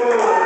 Amen.